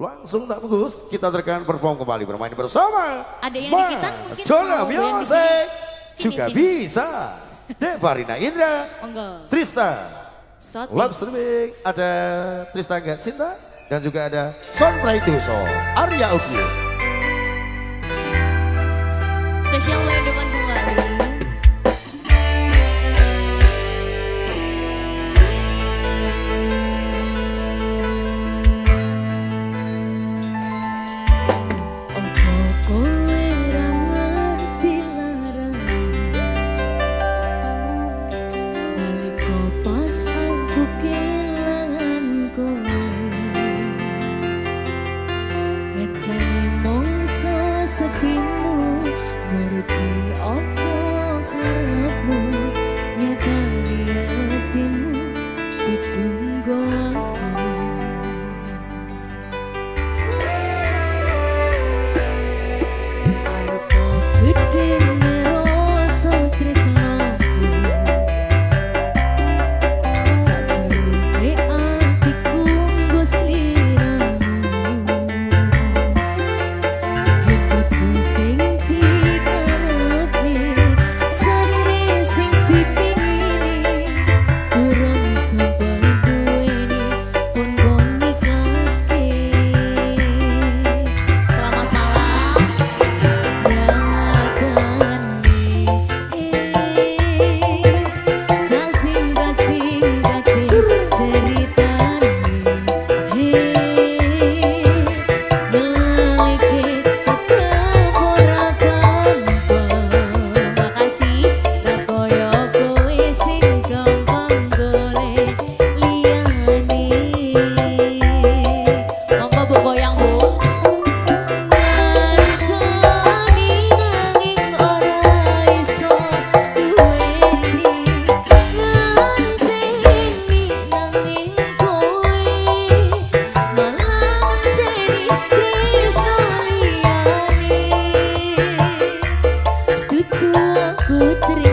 Langsung tak bagus, kita terkan perform kembali bermain bersama. Ada yang Ma, dikitan mungkin. Jona Music oh, juga sini. bisa. Devarina Indra, Trista, Love Streaming, ada Trista Gak Cinta, dan juga ada Son Praituso, Arya Uki. Spesial untuk with me ku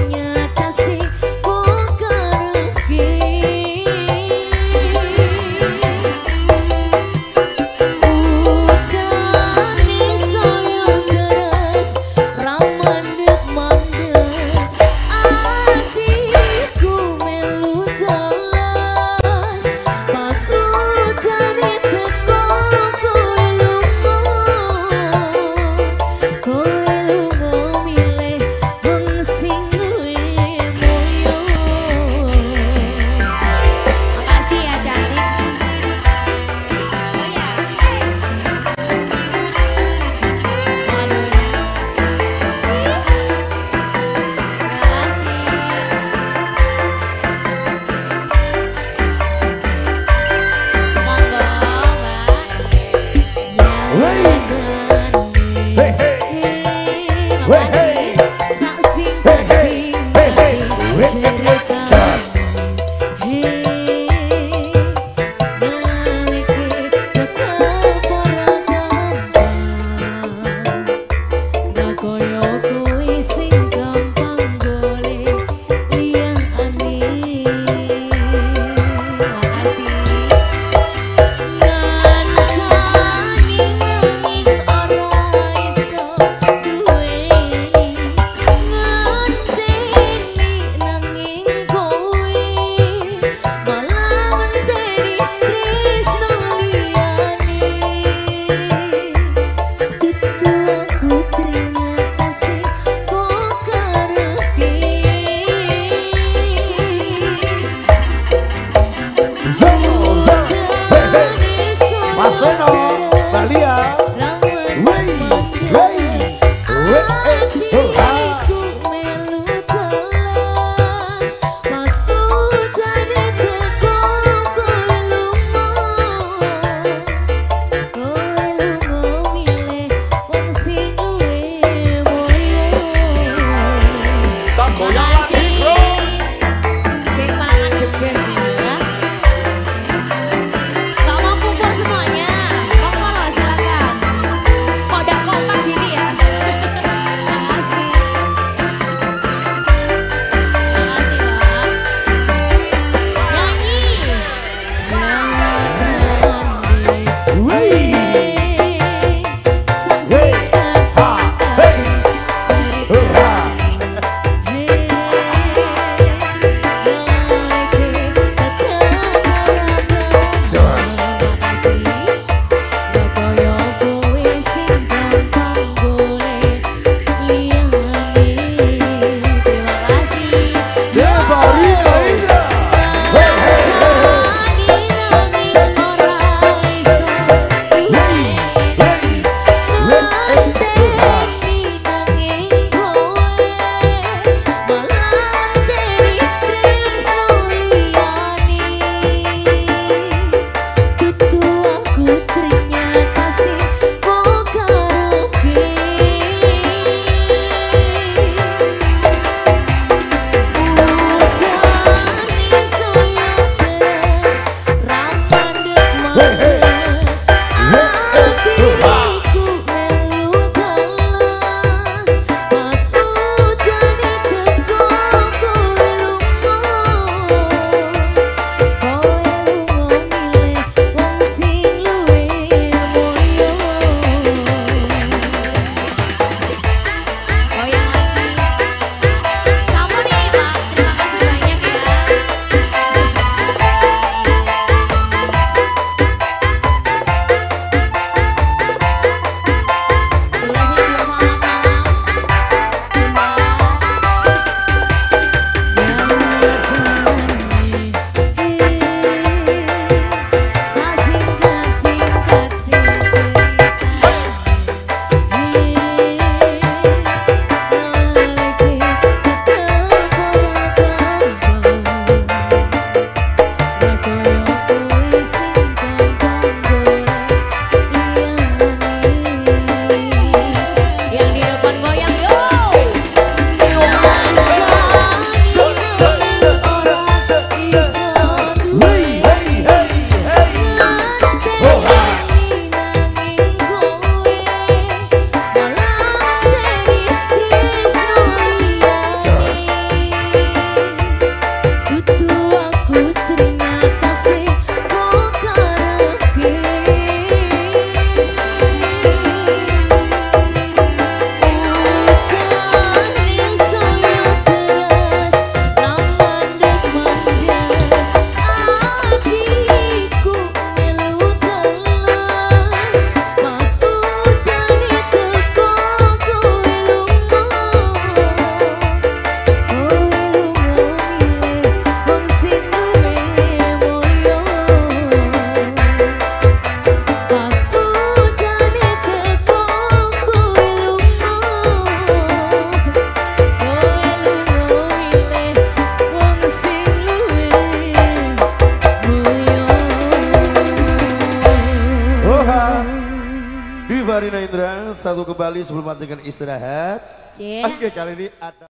Satu kembali sebelum dengan istirahat. Oke, kali ini ada